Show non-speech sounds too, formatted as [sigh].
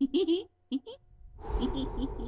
Hehehehe. [laughs]